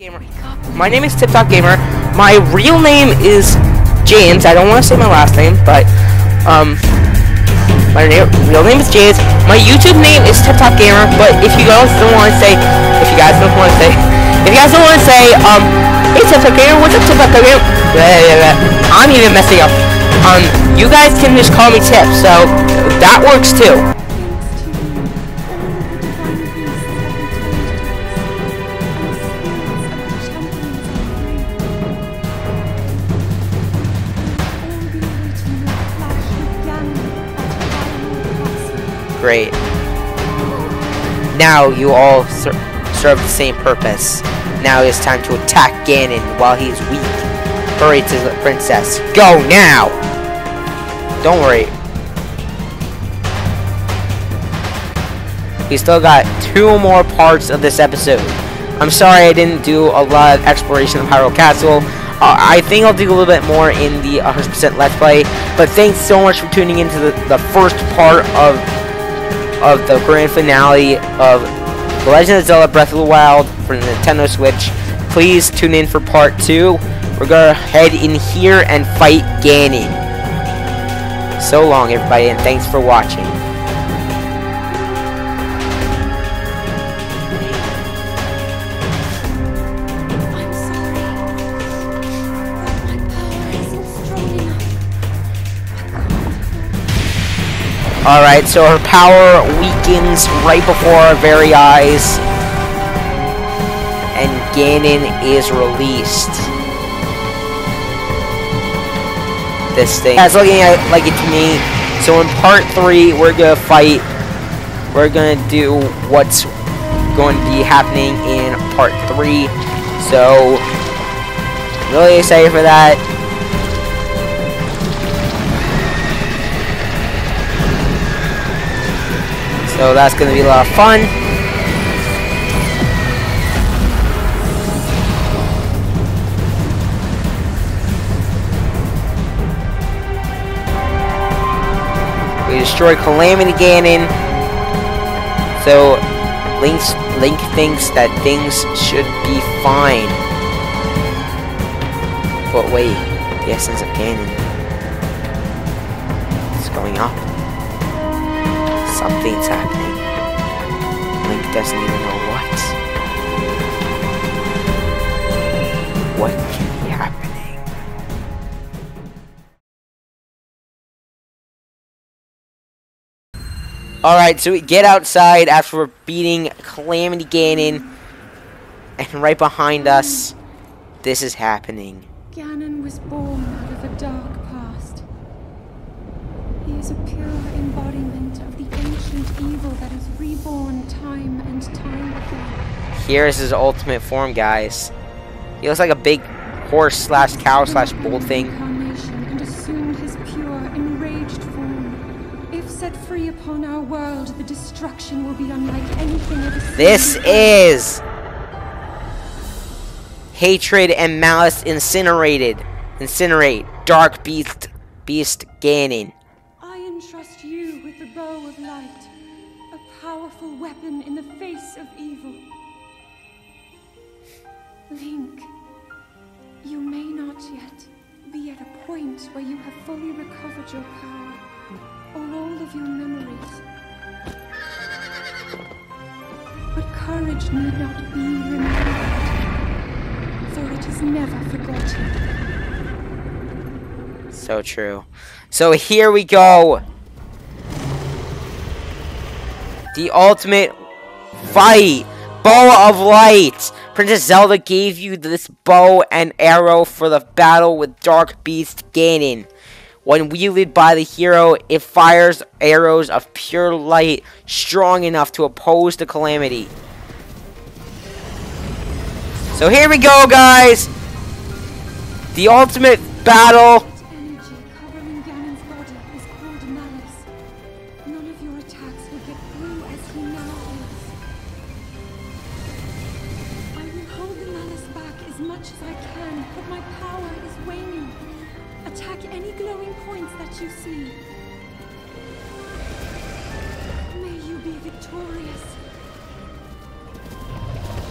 Gamer. My name is TipTop Gamer. My real name is James. I don't want to say my last name, but um, my na real name is James. My YouTube name is TipTop Gamer. But if you guys don't want to say, if you guys don't want to say, if you guys don't want to say, um, hey TipTop Gamer, what's up TipTop Gamer? I'm even messing up. Um, you guys can just call me Tip, so that works too. Now you all ser serve the same purpose. Now it's time to attack Ganon while he's weak. Hurry to the princess. Go now! Don't worry. We still got two more parts of this episode. I'm sorry I didn't do a lot of exploration of Hyrule Castle. Uh, I think I'll do a little bit more in the 100% Let's Play. But thanks so much for tuning into the, the first part of of the grand finale of The Legend of Zelda Breath of the Wild for the Nintendo Switch. Please tune in for part 2. We're gonna head in here and fight Ganon. So long everybody and thanks for watching. Alright, so her power weakens right before our very eyes. And Ganon is released. This thing. That's looking at like it to me. So in part three, we're gonna fight. We're gonna do what's going to be happening in part three. So really excited for that. So that's going to be a lot of fun. We destroy Calamity Ganon. So Link's, Link thinks that things should be fine. But wait, the essence of Ganon Something's happening. Link doesn't even know what. What can be happening? Alright, so we get outside after we're beating Calamity Ganon. And right behind us, this is happening. Ganon was born out of a dark past. He is a pure embodiment of the ancient evil that is reborn time and time again. Here is his ultimate form, guys. He looks like a big horse slash cow slash bull thing. And assumed his pure, enraged form. If set free upon our world, the destruction will be unlike anything ever seen. This is hatred and malice incinerated. Incinerate. Dark beast beast Ganon. The bow of light, a powerful weapon in the face of evil. Link, you may not yet be at a point where you have fully recovered your power or all of your memories. But courage need not be remembered, for it is never forgotten. So true. So here we go. The ultimate fight. Bow of Light. Princess Zelda gave you this bow and arrow for the battle with Dark Beast Ganon. When wielded by the hero, it fires arrows of pure light strong enough to oppose the calamity. So here we go, guys. The ultimate battle.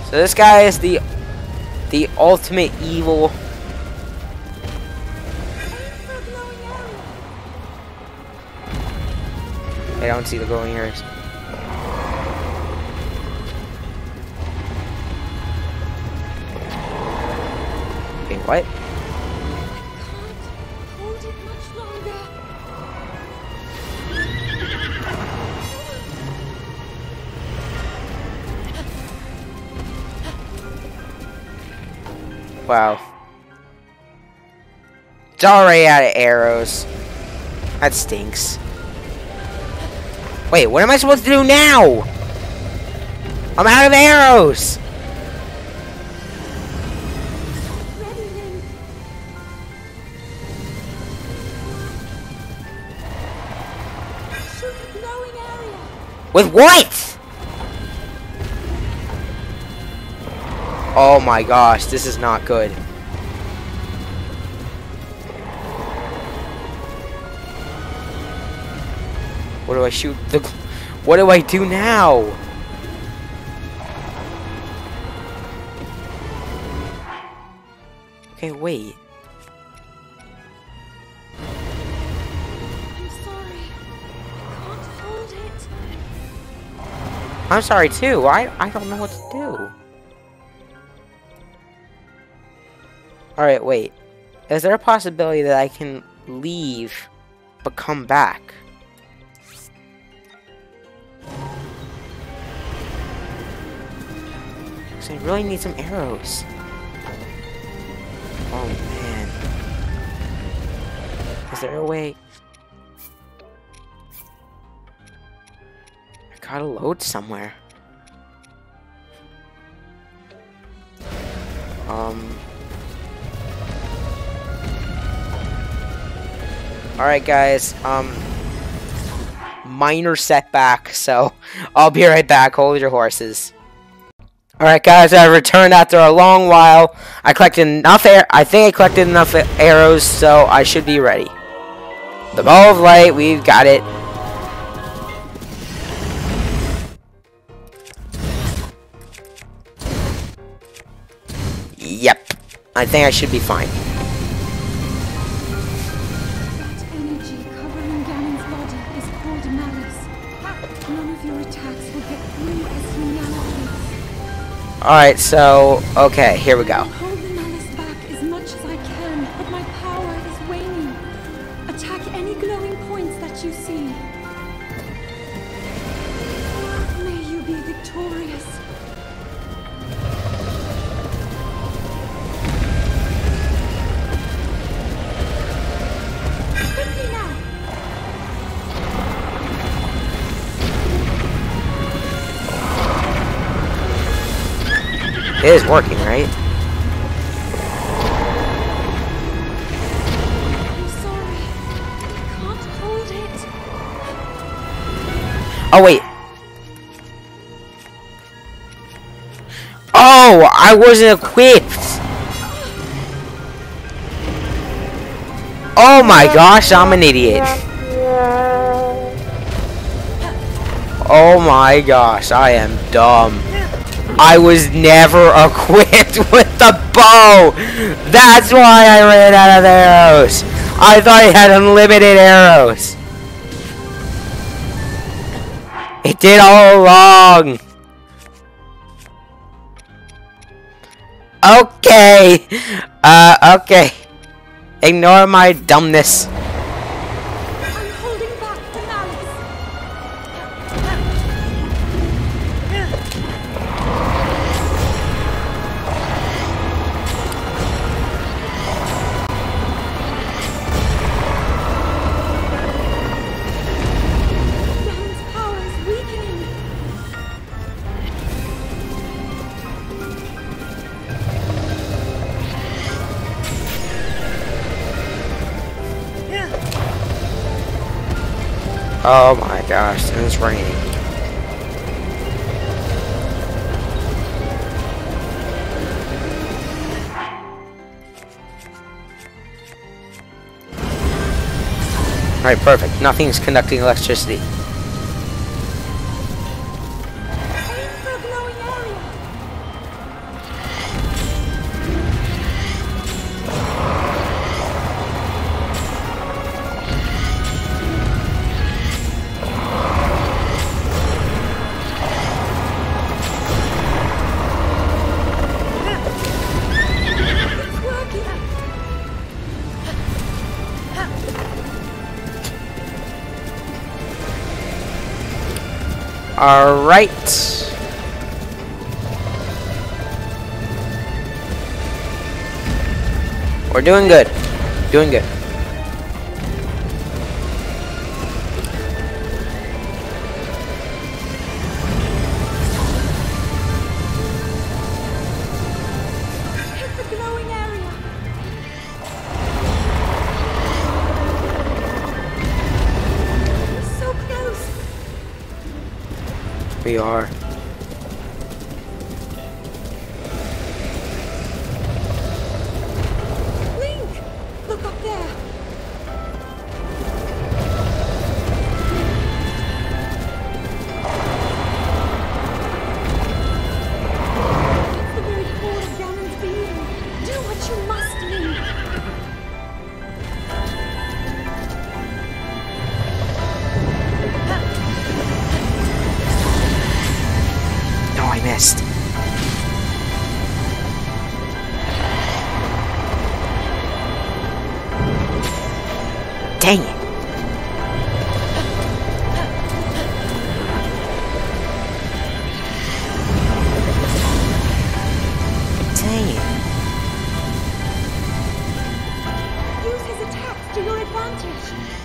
So this guy is the The ultimate evil. I don't see the glowing arrows. Okay, what? Wow. It's already out of arrows. That stinks. Wait, what am I supposed to do now? I'm out of arrows! With what? Oh my gosh, this is not good. What do I shoot the What do I do now? Okay, wait. I'm sorry. I can't hold it. I'm sorry too. I I don't know what to do. All right, wait. Is there a possibility that I can leave but come back? Cuz I really need some arrows. Oh man. Is there a way I gotta load somewhere. Um. Alright, guys. Um. Minor setback, so I'll be right back. Hold your horses. Alright, guys, I returned after a long while. I collected enough air. I think I collected enough arrows, so I should be ready. The bow of light, we've got it. Yep. I think I should be fine. Alright, so, okay, here we go. It is working, right? Oh, wait. Oh, I wasn't equipped. Oh my gosh, I'm an idiot. Oh my gosh, I am dumb. I was never equipped with the bow. That's why I ran out of arrows. I thought I had unlimited arrows. It did all along. Okay. Uh, okay. Ignore my dumbness. Oh my gosh, and it's raining. Alright, perfect. Nothing's conducting electricity. Alright. We're doing good. Doing good. We It. Use his attacks to your advantage.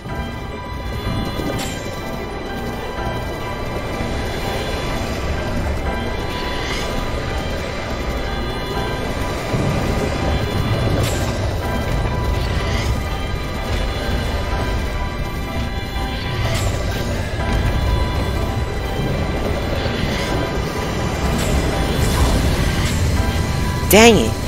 Dang it.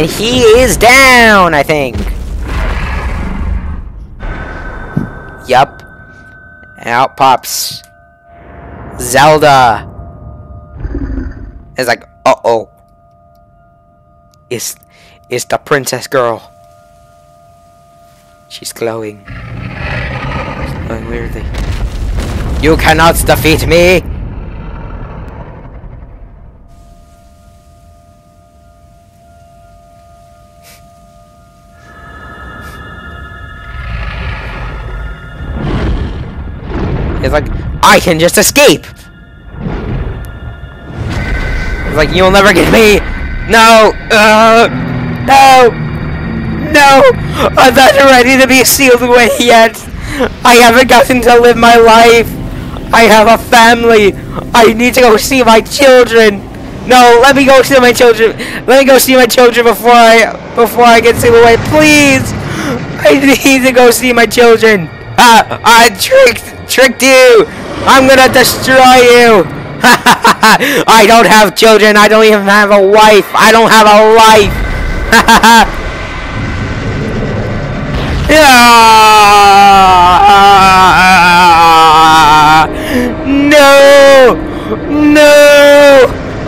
And he is down, I think. Yup. And out pops Zelda. It's like, uh-oh. It's, it's the princess girl. She's glowing. She's glowing weirdly. You cannot defeat me! I can just escape! It's like, you'll never get me! No! Uh, no! No! I'm not ready to be sealed away yet! I haven't gotten to live my life! I have a family! I need to go see my children! No, let me go see my children! Let me go see my children before I before I get sealed away, please! I need to go see my children! Ah, I tricked tricked you! I'm gonna destroy you! I don't have children, I don't even have a wife! I don't have a life! No! No!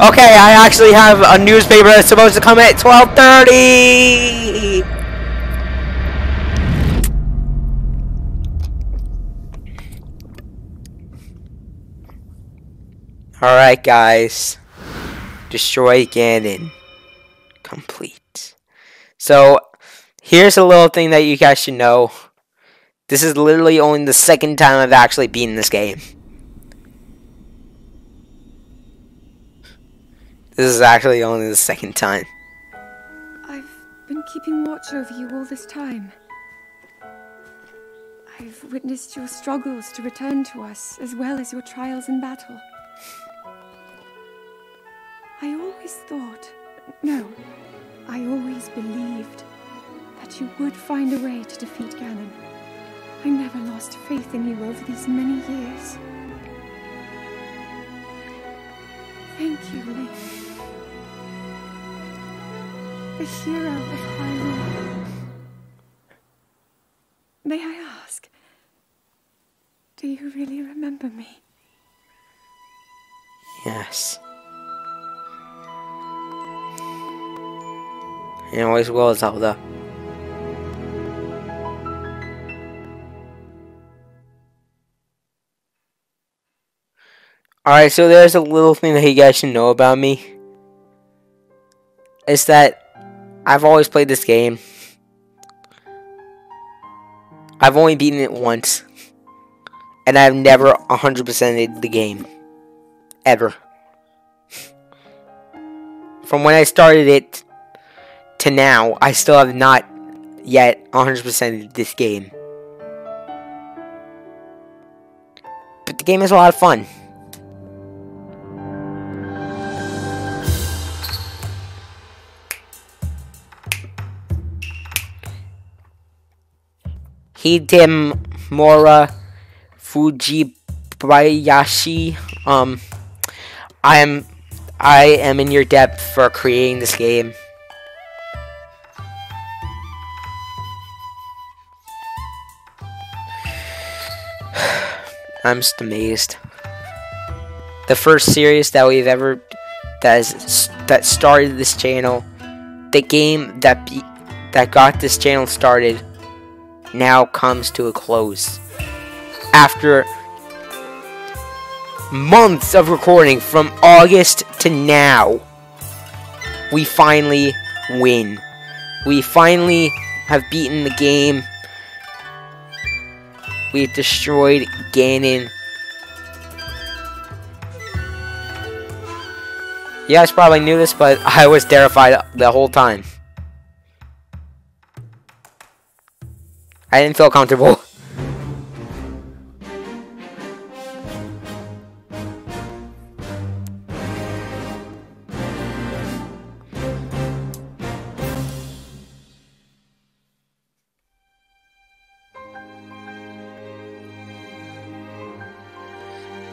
Okay, I actually have a newspaper that's supposed to come at 12:30. All right, guys. Destroy Ganon. Complete. So, here's a little thing that you guys should know. This is literally only the second time I've actually beaten this game. This is actually only the second time. I've been keeping watch over you all this time. I've witnessed your struggles to return to us, as well as your trials in battle. I always thought, no, I always believed that you would find a way to defeat Ganon. I never lost faith in you over these many years. Thank you, Link. The hero of Hyrule. May I ask, do you really remember me? Yes. And always will, Zelda. Alright, so there's a little thing that you guys should know about me. Is that I've always played this game. I've only beaten it once. And I've never 100%ed the game. Ever. From when I started it to now, I still have not yet 100% this game. But the game is a lot of fun. Hidemaro Fujibayashi. Um, I am, I am in your debt for creating this game. I'm just amazed. The first series that we've ever that is that started this channel, the game that be, that got this channel started now comes to a close. After months of recording from August to now, we finally win. We finally have beaten the game. We've destroyed Ganon. You guys probably knew this, but I was terrified the whole time. I didn't feel comfortable.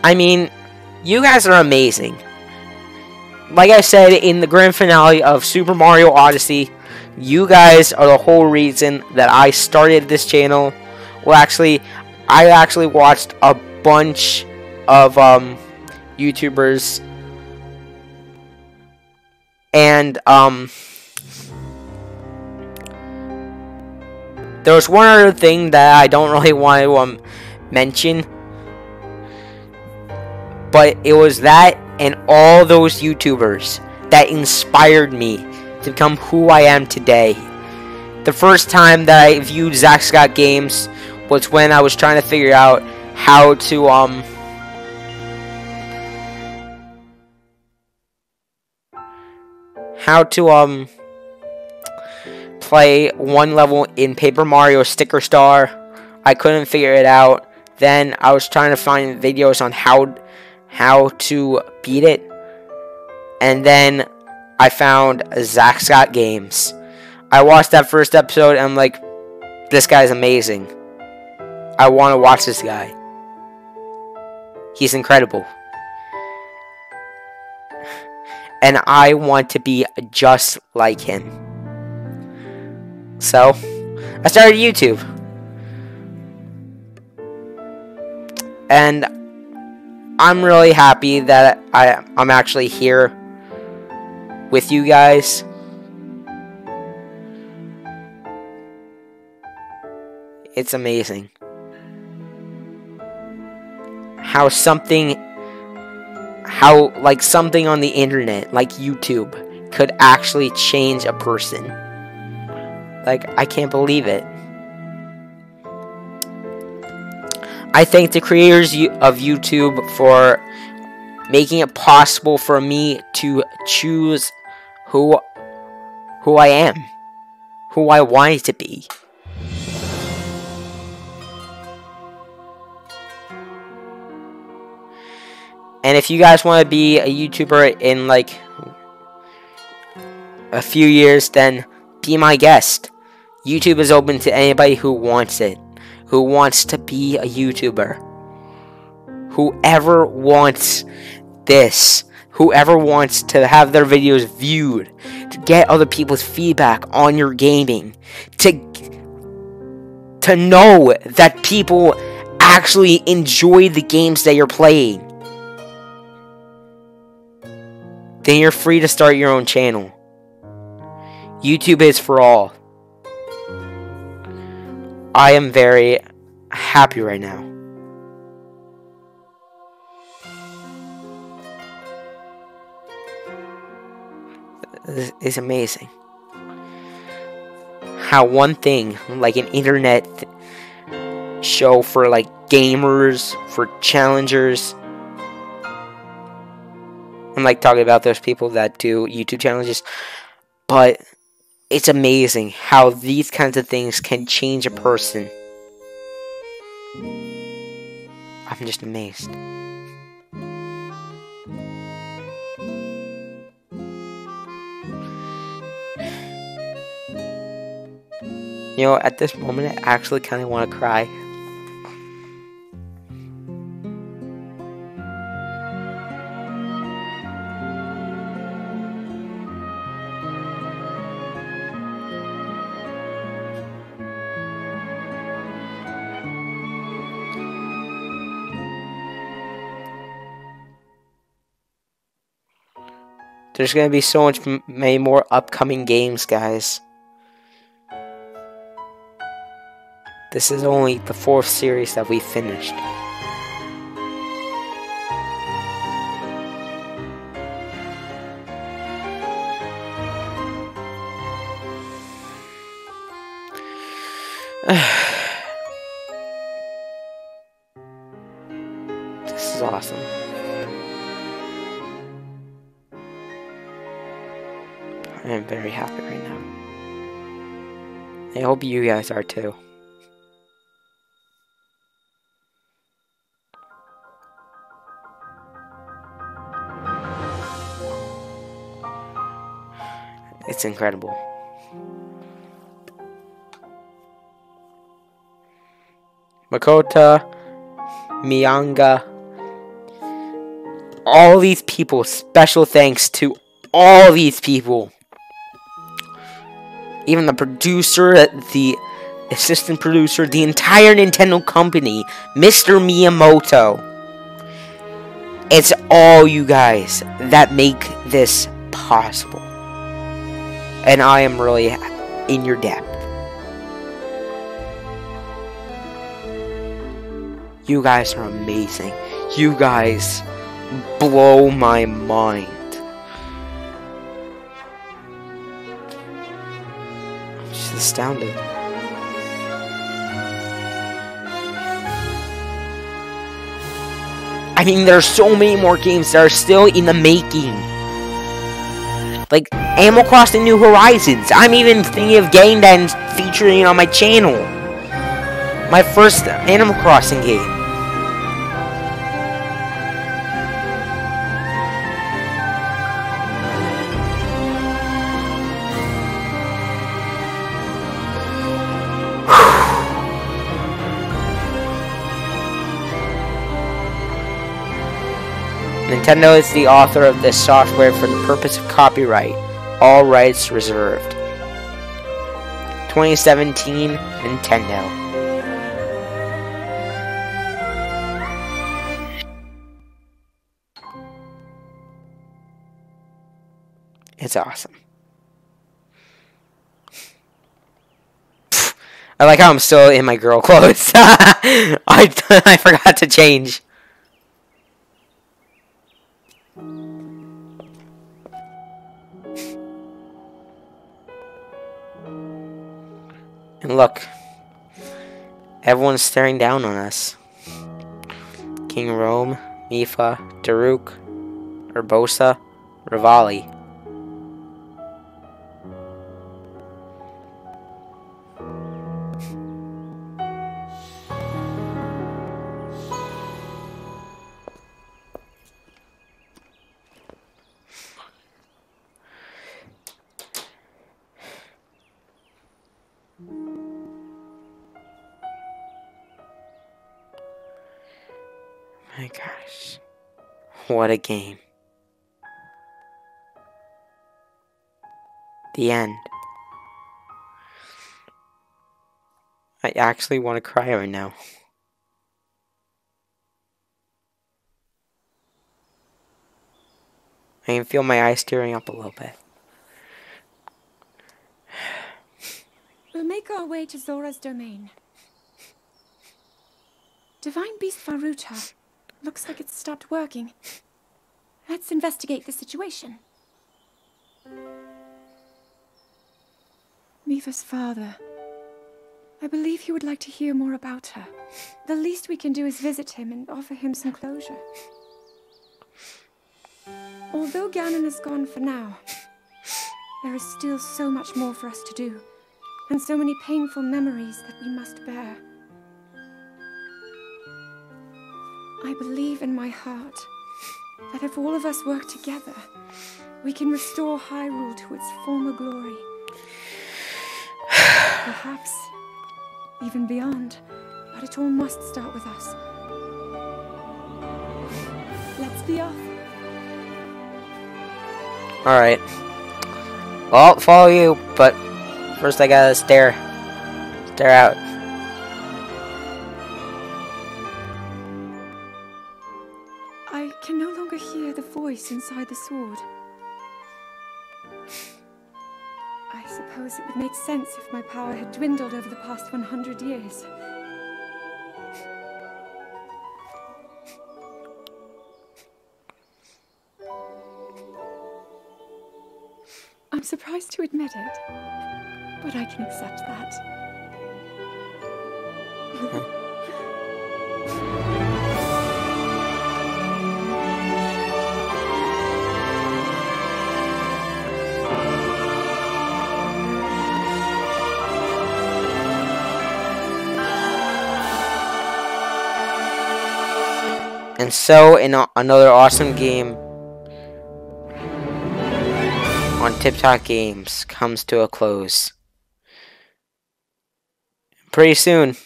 I mean, you guys are amazing. Like I said in the grand finale of Super Mario Odyssey, you guys are the whole reason that I started this channel. Well, actually, I actually watched a bunch of um, YouTubers, and um, there was one other thing that I don't really want to um, mention, but it was that and all those YouTubers that inspired me to become who I am today. The first time that I viewed Zack Scott games was when I was trying to figure out how to um how to um play one level in Paper Mario Sticker Star. I couldn't figure it out. Then I was trying to find videos on how how to beat it. And then I found Zack Scott Games. I watched that first episode and I'm like, this guy's amazing. I want to watch this guy. He's incredible. And I want to be just like him. So, I started YouTube. And I'm really happy that I, I'm actually here with you guys. It's amazing how something how like something on the internet like YouTube could actually change a person. Like I can't believe it. I thank the creators of YouTube for making it possible for me to choose who who I am, who I wanted to be. And if you guys want to be a YouTuber in like a few years, then be my guest. YouTube is open to anybody who wants it, who wants to be a YouTuber. Whoever wants this, whoever wants to have their videos viewed, to get other people's feedback on your gaming, to to know that people actually enjoy the games that you're playing. Then you're free to start your own channel. YouTube is for all. I am very happy right now. This is amazing. How one thing, like an internet th show for like gamers, for challengers, I'm like talking about those people that do YouTube challenges, but it's amazing how these kinds of things can change a person. I'm just amazed. You know, at this moment, I actually kind of want to cry. There's going to be so much many more upcoming games, guys. This is only the fourth series that we finished. I am very happy right now. I hope you guys are too. It's incredible. Makota, Miyanga, all these people, special thanks to all these people. Even the producer, uh, the assistant producer, the entire Nintendo company, Mr. Miyamoto. It's all you guys that make this possible. And I am really in your debt. You guys are amazing. You guys blow my mind. I mean, there's so many more games that are still in the making. Like, Animal Crossing New Horizons. I'm even thinking of getting that and featuring it on my channel. My first Animal Crossing game. Nintendo is the author of this software for the purpose of copyright. All rights reserved. 2017 Nintendo. It's awesome. I like how I'm still in my girl clothes. I, I forgot to change. And look, everyone's staring down on us. King Rhoam, Mipha, Daruk, Urbosa, Revali. My gosh. What a game. The end. I actually want to cry right now. I can feel my eyes tearing up a little bit. We'll make our way to Zora's domain. Divine Beast Vah-Ruta. Looks like it's stopped working. Let's investigate the situation. Mipha's father. I believe he would like to hear more about her. The least we can do is visit him and offer him some closure. Although Ganon is gone for now, there is still so much more for us to do, and so many painful memories that we must bear. I believe in my heart that if all of us work together, we can restore Hyrule to its former glory. Perhaps even beyond, but it all must start with us. Let's be off. Alright. Well, I'll follow you, but first I gotta stare. Stare out. Inside the sword. I suppose it would make sense if my power had dwindled over the past 100 years. I'm surprised to admit it, but I can accept that. And so, in another awesome game on TipTop Games comes to a close. Pretty soon,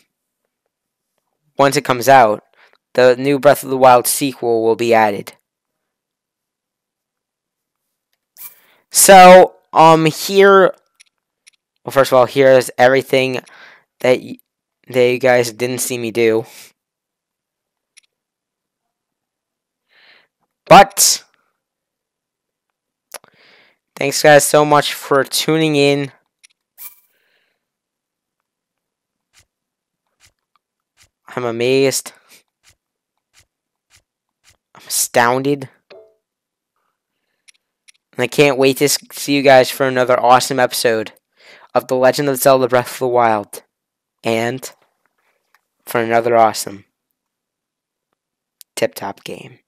once it comes out, the new Breath of the Wild sequel will be added. So, um, here, well, first of all, here's everything that that you guys didn't see me do. But thanks guys so much for tuning in. I'm amazed. I'm astounded. And I can't wait to see you guys for another awesome episode of The Legend of Zelda Breath of the Wild. And for another awesome tip top game.